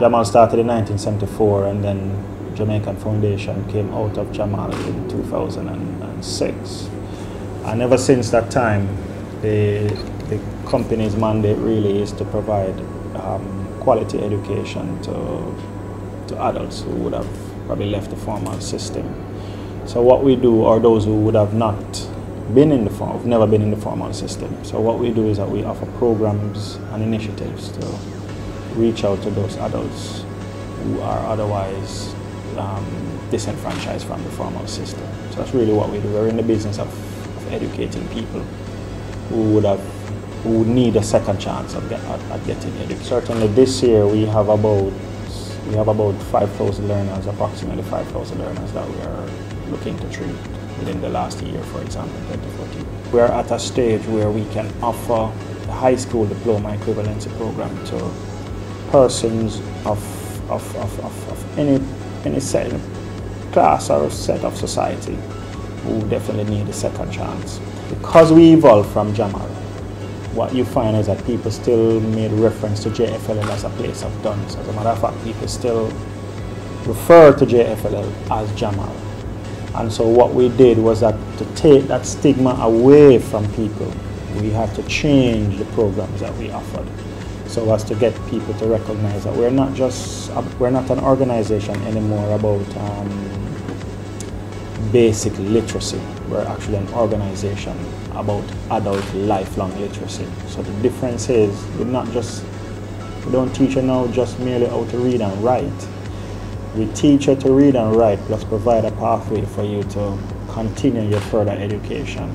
Jamal started in 1974 and then Jamaican Foundation came out of Jamal in 2006. And ever since that time, the, the company's mandate really is to provide um, quality education to, to adults who would have probably left the formal system. So what we do, are those who would have not been in the form, never been in the formal system. So what we do is that we offer programs and initiatives to reach out to those adults who are otherwise um, disenfranchised from the formal system. So that's really what we do. We're in the business of, of educating people who would have who need a second chance of get, at, at getting educated. Certainly this year we have about we have about 5,000 learners, approximately 5,000 learners that we are looking to treat within the last year, for example, 2014. We are at a stage where we can offer a high school diploma equivalency program to persons of, of, of, of, of any, any set, class or set of society who definitely need a second chance. Because we evolved from Jamal, what you find is that people still made reference to JFLL as a place of duns. As a matter of fact, people still refer to JFLL as Jamal. And so what we did was that to take that stigma away from people, we had to change the programs that we offered so as to get people to recognize that we're not just we're not an organization anymore about um, basic literacy. We're actually an organization about adult lifelong literacy. So the difference is we're not just we don't teach you now just merely how to read and write. We teach you to read and write plus provide a pathway for you to continue your further education